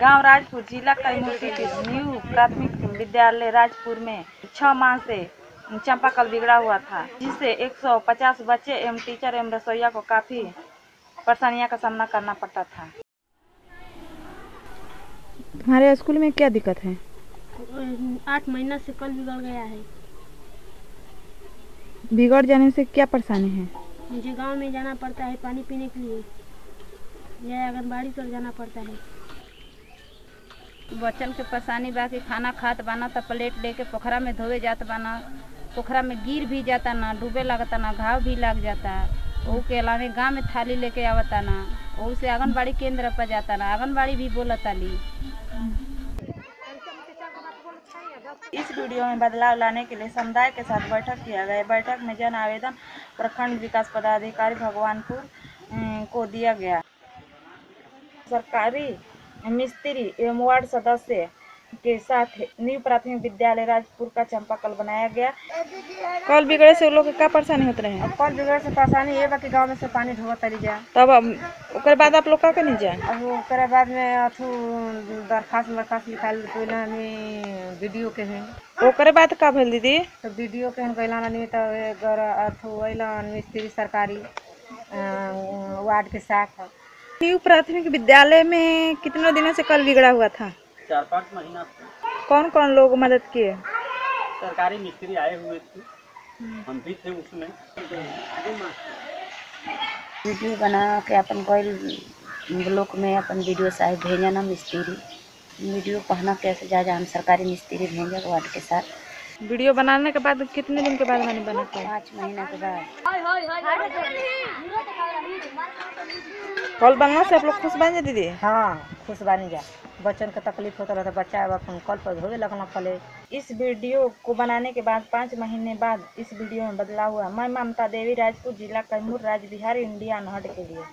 गाँव राजपुर जिला Kaimur city new प्राथमिक विद्यालय राजपुर में छह माह से चापाकल बिगड़ा हुआ था जिससे 150 बच्चे एवं टीचर एवं रसोईया को काफ़ी परेशानियों का सामना करना पड़ता था। तुम्हारे स्कूल में क्या दिक्कत है? आठ महीना से कल बिगड़ गया है। बिगड़ जाने से क्या परेशानी है? मुझे गाँव में जाना पड़ता है पानी पीने के लिए। या आंगनबाड़ी पर जाना पड़ता है। बच्चन के परेशानी बा कि खाना खात बाना त प्लेट लेके पोखरा में धोवे जात बाना, पोखरा में गिर भी जाता ना डूबे लगता ना घाव भी लग जाता। ओहू के अलावे गाँव में थाली लेके आवता ना वह से आंगनबाड़ी केंद्र पर जाता ना आंगनबाड़ी भी बोलता ली इस वीडियो में बदलाव लाने के लिए समुदाय के साथ बैठक किया गया। बैठक में जन आवेदन प्रखंड विकास पदाधिकारी भगवानपुर को दिया गया। सरकारी मिस्त्री एवं वार्ड सदस्य के साथ न्यू प्राथमिक विद्यालय राजपुर का चंपा कल बनाया गया। कल बिगड़े से लोग के परेशानी होते रहे? कल बिगड़े से परेशानी ये बा कि गाँव में से पानी ढोआ तरी जाए तब ओकर बाद आप लोग का नहीं जाए? अब ओकरे बाद में अथु दरखास्त वरखास्त पहले हमें वीडियो के हैं। ओकरे बाद का भेल दीदी? तो वीडियो के हम गैला नहीं तो अगर अथु अइलन मिस्त्री सरकारी वार्ड के साथ। न्यू प्राथमिक विद्यालय में कितने दिनों से कल बिगड़ा हुआ था? चार पाँच महीना कौन कौन लोग मदद किए? सरकारी मिस्त्री आए हुए थे। हम भी थे उसमें। वीडियो बना के अपन कोई ब्लॉक में अपन वीडियो साहब भेजा ना मिस्त्री। वीडियो कहना कैसे जा जा हम सरकारी मिस्त्री भेजा वार्ड के साथ। वीडियो बनाने के बाद कितने दिन के बाद मैंने बना पाँच महीना के बाद। कल बनना से आप लोग खुश बन जाए दीदी? हाँ खुश बानी जा। बच्चन का तकलीफ़ होता रहता, बच्चा अब अपन कल पर धोबे लगना पड़े। इस वीडियो को बनाने के बाद पाँच महीने बाद इस वीडियो में बदलाव हुआ। मैं ममता देवी, राजपूत जिला, कैमूर राज्य बिहार इंडिया नहट के लिए।